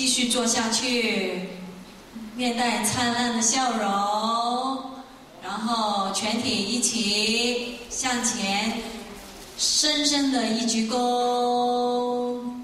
继续做下去面带灿烂的笑容然后全体一起向前深深的一鞠躬。